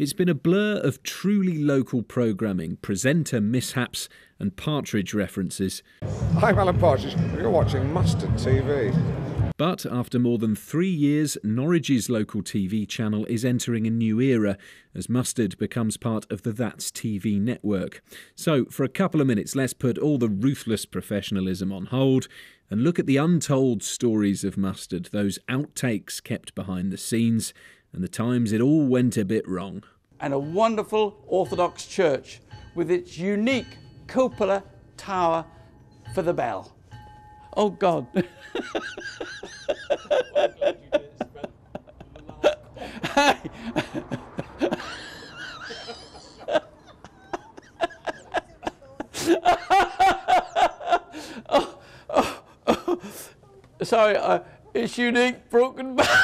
It's been a blur of truly local programming, presenter mishaps, and Partridge references. I'm Alan Partridge. You're watching Mustard TV. But after more than three years, Norwich's local TV channel is entering a new era as Mustard becomes part of the That's TV network. So, for a couple of minutes, let's put all the ruthless professionalism on hold and look at the untold stories of Mustard, those outtakes kept behind the scenes, and the times it all went a bit wrong. And a wonderful Orthodox church with its unique cupola tower for the bell. Oh God. oh, oh, oh. Sorry, uh, it's unique broken bell.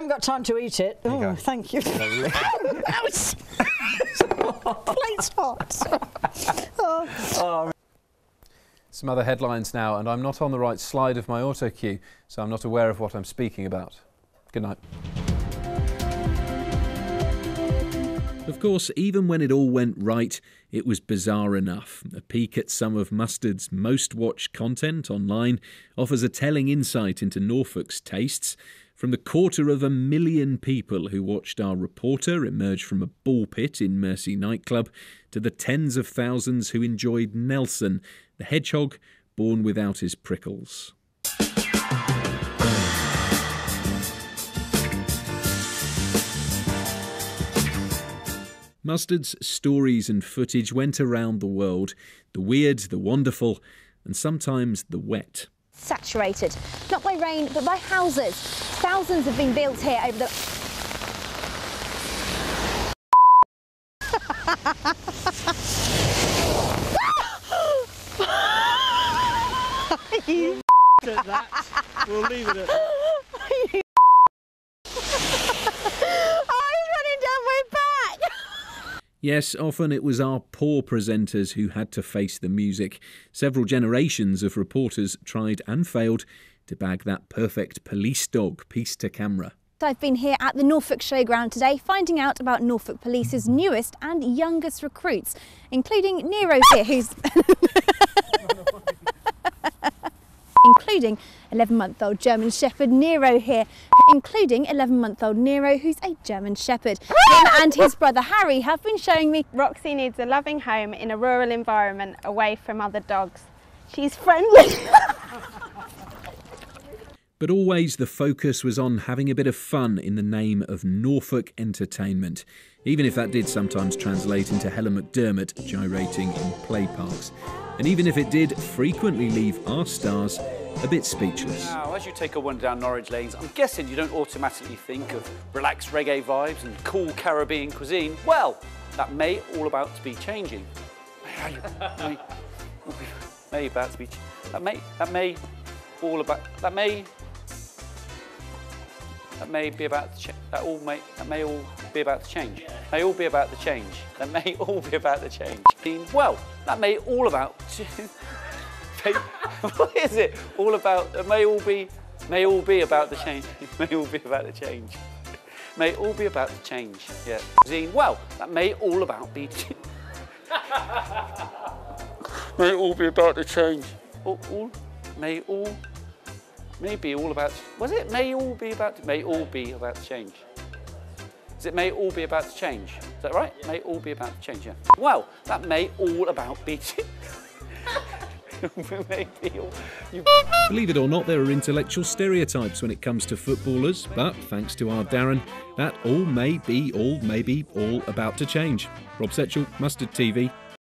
Haven't got time to eat it. Oh, thank you. that was plate's hot. oh. oh some other headlines now, and I'm not on the right slide of my auto cue, so I'm not aware of what I'm speaking about. Good night. Of course, even when it all went right, it was bizarre enough. A peek at some of Mustard's most watched content online offers a telling insight into Norfolk's tastes. From the quarter of a million people who watched our reporter emerge from a ball pit in Mercy nightclub to the tens of thousands who enjoyed Nelson, the hedgehog born without his prickles. Mustard's stories and footage went around the world the weird, the wonderful, and sometimes the wet saturated. Not by rain, but by houses. Thousands have been built here over the... you at that. We'll leave it at Yes, often it was our poor presenters who had to face the music. Several generations of reporters tried and failed to bag that perfect police dog piece to camera. I've been here at the Norfolk Showground today finding out about Norfolk Police's newest and youngest recruits, including Nero here, who's including 11-month-old German Shepherd Nero here, including 11-month-old Nero, who's a German Shepherd. Him and his brother Harry have been showing me Roxy needs a loving home in a rural environment away from other dogs. She's friendly. but always the focus was on having a bit of fun in the name of Norfolk entertainment, even if that did sometimes translate into Helen McDermott gyrating in play parks. And even if it did frequently leave our stars a bit speechless. Now, as you take a wander down Norwich lanes, I'm guessing you don't automatically think of relaxed reggae vibes and cool Caribbean cuisine. Well, that may all about to be changing. may, may about to be. That may. That may all about. That may. That may be about to. That all may. That may all be about to change. May all be about the change. That may all be about the change. Well, that may all about. To, what is it all about? It may all be, may all be about the change. may all be about the change. May all be about the change. Yeah. Zine, well, that may all about be. may all be about the change. All, all, may all, may be all about. Was it? May all be about. May all be about the change. Is it may all be about to change? Is that right? May all be about to change, yeah. Well, that may all about be Believe it or not, there are intellectual stereotypes when it comes to footballers, but thanks to our Darren, that all may be all maybe all about to change. Rob Setchell, Mustard TV,